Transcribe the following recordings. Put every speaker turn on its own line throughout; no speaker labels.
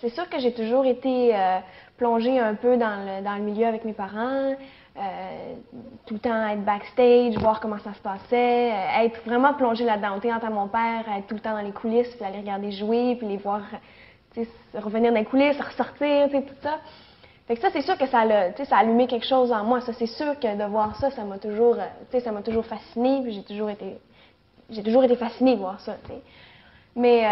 C'est sûr que j'ai toujours été euh, plongée un peu dans le, dans le milieu avec mes parents, euh, tout le temps être backstage, voir comment ça se passait, euh, être vraiment plongée là-dedans. Autant à mon père, être tout le temps dans les coulisses, puis aller regarder jouer, puis les voir revenir dans les coulisses, ressortir, tout ça. Fait que ça, c'est sûr que ça a, ça a allumé quelque chose en moi. Ça, c'est sûr que de voir ça, ça m'a toujours, toujours fascinée, puis j'ai toujours été, j'ai toujours été fascinée de voir ça, tu sais. Mais,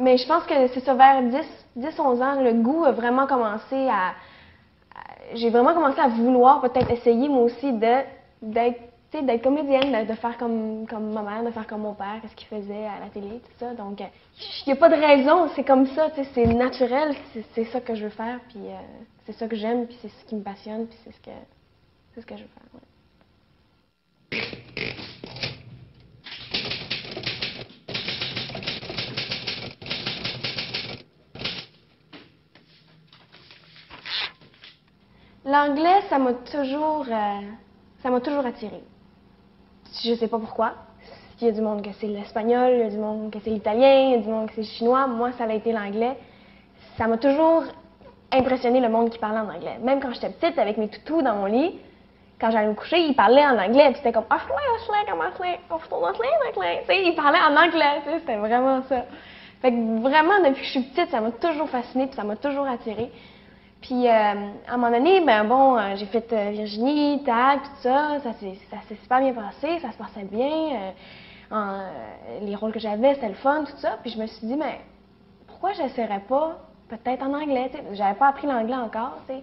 mais je pense que c'est ça, vers 10, 10, 11 ans, le goût a vraiment commencé à, j'ai vraiment commencé à vouloir peut-être essayer moi aussi de, d'être, d'être comédienne, de, de faire comme, comme ma mère, de faire comme mon père, qu'est-ce qu'il faisait à la télé, tout ça. Donc, euh, il n'y a pas de raison, c'est comme ça, c'est naturel, c'est, ça que je veux faire, puis euh, c'est ça que j'aime, puis c'est ce qui me passionne, puis c'est ce que, ce que je veux faire. L'anglais, ça m'a toujours, euh, ça m'a toujours attiré. Je sais pas pourquoi. Il y a du monde que c'est l'espagnol, il y a du monde que c'est l'italien, il y a du monde que c'est le chinois. Moi, ça a été l'anglais. Ça m'a toujours impressionné le monde qui parlait en anglais. Même quand j'étais petite, avec mes toutous dans mon lit, quand j'allais me coucher, ils parlaient en anglais. Puis c'était comme. Tu sais, ils parlaient en anglais. C'était vraiment ça. Fait vraiment, depuis que je suis petite, ça m'a toujours fascinée, puis ça m'a toujours attirée. Puis, euh, à un moment donné, ben bon, euh, j'ai fait euh, Virginie, TAG, tout ça. Ça s'est super bien passé, ça se passait bien. en, les rôles que j'avais, c'était le fun, tout ça. Puis je me suis dit, mais pourquoi j'essaierais pas peut-être en anglais? tu sais? J'avais pas appris l'anglais encore, tu sais.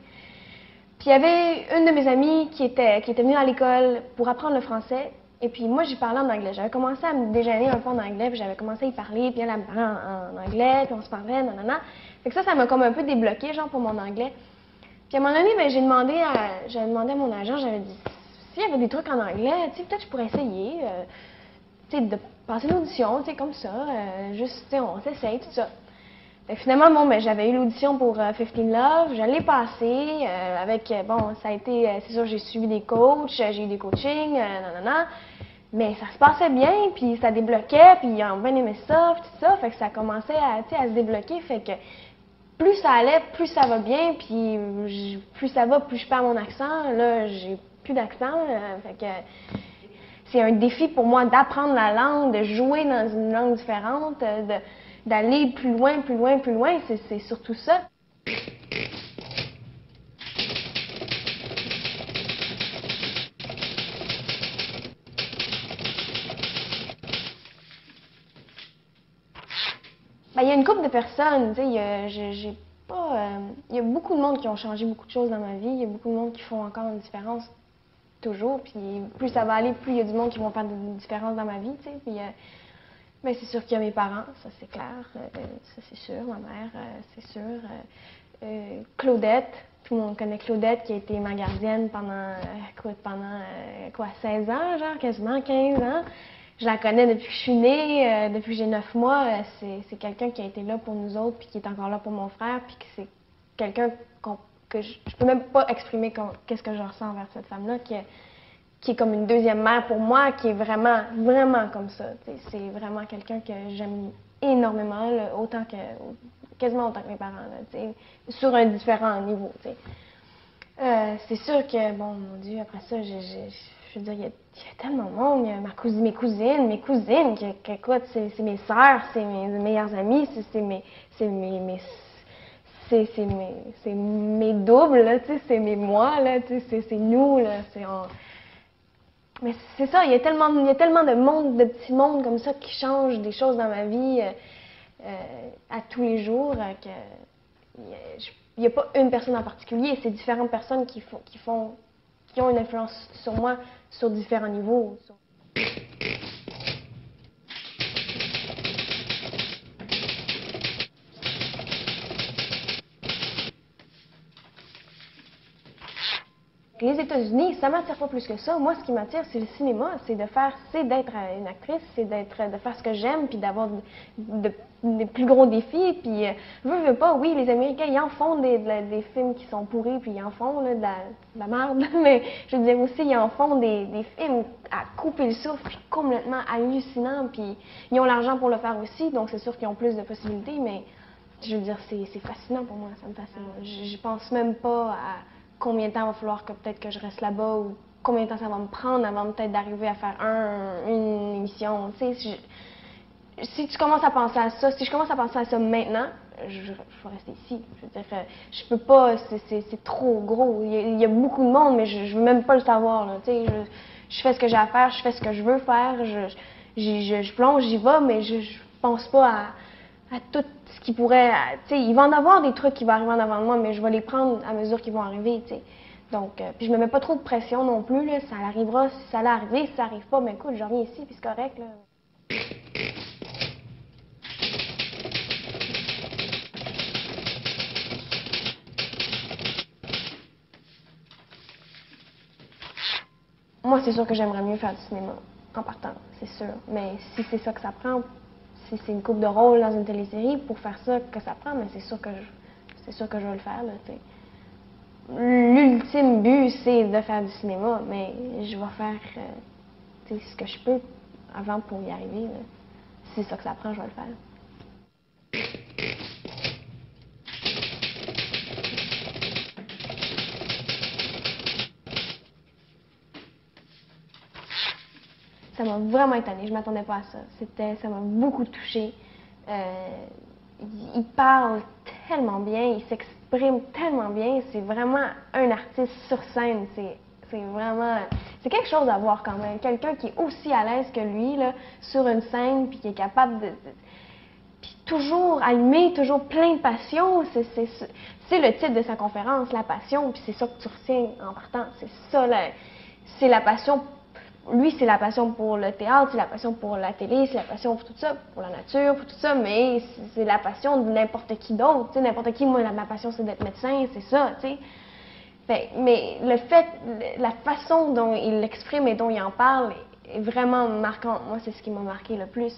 Puis il y avait une de mes amies qui était, qui était venue à l'école pour apprendre le français. Et puis moi, j'y parlais en anglais. J'avais commencé à me déjeuner un peu en anglais, puis j'avais commencé à y parler, puis elle, elle me parlait en, en anglais, puis on se parlait, nanana. Fait que ça, ça m'a comme un peu débloqué, genre, pour mon anglais. Puis à un moment donné, ben, j'ai demandé à, j'avais demandé à mon agent, j'avais dit, s'il y avait des trucs en anglais, tu sais, peut-être je pourrais essayer, euh, tu sais, de passer l'audition, tu sais, comme ça, euh, juste, tu sais, on s'essaye, tout ça. Finalement, bon, ben, j'avais eu l'audition pour euh, 15 Love, je l'ai passé euh, avec, euh, bon, ça a été, euh, c'est sûr, j'ai suivi des coachs, euh, j'ai eu des coachings, euh, nanana, mais ça se passait bien, puis ça débloquait, puis ont bien aimé ça, tout ça, fait que ça commençait à, à se débloquer, fait que plus ça allait, plus ça va bien, puis plus ça va, plus je perds mon accent. Là, j'ai plus d'accent, euh, fait que c'est un défi pour moi d'apprendre la langue, de jouer dans une langue différente, euh, d'aller plus loin, plus loin, plus loin. C'est- surtout ça. Ben, il y a une couple de personnes, tu sais, il y a- j'ai j'ai pas... euh, il y a beaucoup de monde qui ont changé beaucoup de choses dans ma vie. Il y a beaucoup de monde qui font encore une différence toujours. Puis plus ça va aller, plus il y a du monde qui vont faire une différence dans ma vie, tu sais. Puis, euh, c'est sûr qu'il y a mes parents, ça c'est clair. Euh, ça c'est sûr. Ma mère, euh, c'est sûr. Euh, Claudette, tout le monde connaît Claudette qui a été ma gardienne pendant, quoi, pendant euh, quoi, 16 ans, genre, quasiment 15 ans. Je la connais depuis que je suis née, depuis que j'ai 9 mois. C'est, quelqu'un qui a été là pour nous autres, puis qui est encore là pour mon frère, puis que c'est quelqu'un que je, je peux même pas exprimer qu'est-ce que je ressens envers cette femme-là, qui est comme une deuxième mère pour moi, qui est vraiment, vraiment comme ça. C'est vraiment quelqu'un que j'aime énormément, autant que, quasiment autant que mes parents, là, sur un différent niveau. Euh, c'est sûr que, bon, mon Dieu, après ça, je, veux dire, il y, a, tellement de monde. Y a ma cousine, mes cousines, mes cousines, qui, c'est mes sœurs, c'est mes meilleures amies, c'est mes, mes, mes- c'est mes, mes doubles, c'est mes moi, c'est nous, là, Mais c'est ça, il y, a tellement, de monde, de petits mondes comme ça qui changent des choses dans ma vie euh, euh, à tous les jours euh, que il n'y a pas une personne en particulier, c'est différentes personnes qui font, qui font, qui ont une influence sur moi sur différents niveaux. Les États-Unis, ça m'attire pas plus que ça. Moi, ce qui m'attire, c'est le cinéma, c'est de faire, c'est d'être une actrice, c'est d'être, de faire ce que j'aime, puis d'avoir de- de- des plus gros défis. Puis, euh, veux, veux pas, oui, les Américains, ils en font des, des films qui sont pourris, puis ils en font de, la, de la merde. Mais je veux dire aussi, ils en font des, des films à couper le souffle, puis complètement hallucinants. Puis ils ont l'argent pour le faire aussi, donc c'est sûr qu'ils ont plus de possibilités. Mais je veux dire, c'est fascinant pour moi, ça me fascine. Je, je pense même pas à combien de temps va falloir que peut-être que je reste là-bas ou combien de temps ça va me prendre avant peut-être d'arriver à faire un, une émission. Tu sais, si tu commences à penser à ça, si je commence à penser à ça maintenant, je, je vais rester ici. Je veux dire, je peux pas, c'est trop gros. Il y, a, beaucoup de monde, mais je, je veux même pas le savoir. Là, tu sais, je, fais ce que j'ai à faire, je fais ce que je veux faire, je plonge, j'y vais, mais je, je pense pas à, à tout ce qui pourrait. Tu sais, il va en avoir des trucs qui vont arriver en avant de moi, mais je vais les prendre à mesure qu'ils vont arriver. Tu sais. Donc, euh, puis je me mets pas trop de pression non plus. Là, ça arrivera si ça allait arriver. Si ça arrive pas, mais ben, écoute, je reviens ici, puis c'est correct. Là. Moi, c'est sûr que j'aimerais mieux faire du cinéma en partant, c'est sûr. Mais si c'est ça que ça prend, si c'est une coupe de rôle dans une télésérie, pour faire ça que ça prend, mais c'est sûr que je, c'est sûr que je vais le faire. L'ultime but, c'est de faire du cinéma, mais je vais faire euh, ce que je peux avant pour y arriver. Si c'est ça que ça prend, je vais le faire. Ça m'a vraiment étonnée. Je m'attendais pas à ça. C'était, ça m'a beaucoup touchée. Euh, il parle tellement bien, il s'exprime tellement bien. C'est vraiment un artiste sur scène. C'est, c'est vraiment, c'est quelque chose à voir quand même. Quelqu'un qui est aussi à l'aise que lui là, sur une scène, puis qui est capable de, puis toujours allumé, toujours plein de passion. C'est, c'est, c'est le titre de sa conférence, la passion. Puis c'est ça que tu retiens en partant. C'est ça, là, c'est la passion lui, c'est la passion pour le théâtre, c'est la passion pour la télé, c'est la passion pour tout ça, pour la nature, pour tout ça, mais c'est la passion de n'importe qui d'autre. N'importe qui, moi, ma passion, c'est d'être médecin, c'est ça, tu sais. mais le fait, la façon dont il l'exprime et dont il en parle est vraiment marquante. Moi, c'est ce qui m'a marqué le plus.